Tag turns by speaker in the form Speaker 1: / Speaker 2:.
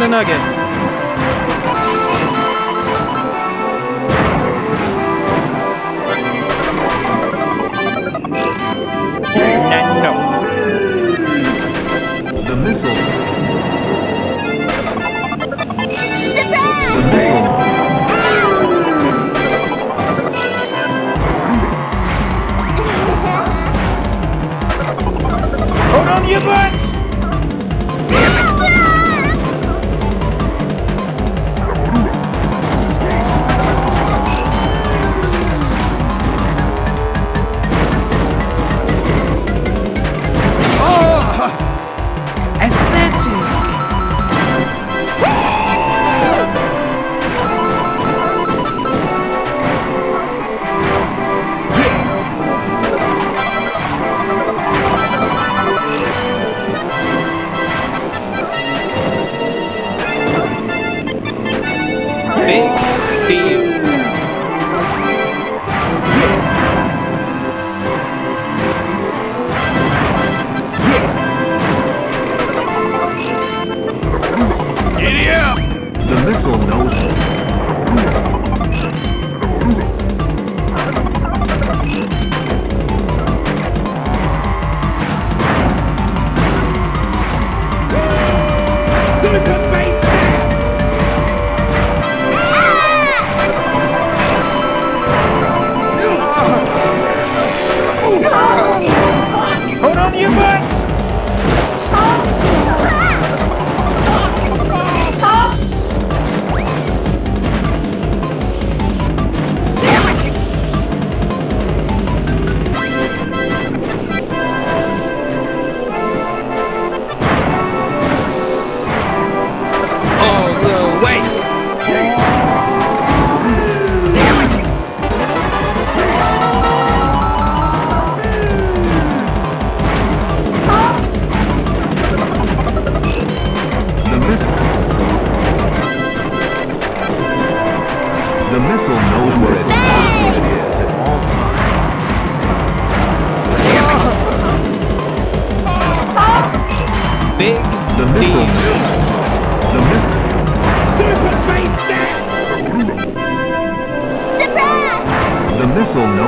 Speaker 1: a nugget. No.
Speaker 2: The missile.
Speaker 3: Surprise!
Speaker 2: The missile.
Speaker 1: Hold on to your butts! Big Hold on your butts! Big
Speaker 2: The missile.
Speaker 1: deal.
Speaker 2: The missile.
Speaker 1: Super basic!
Speaker 3: Surprise!
Speaker 2: The missile knows where it is.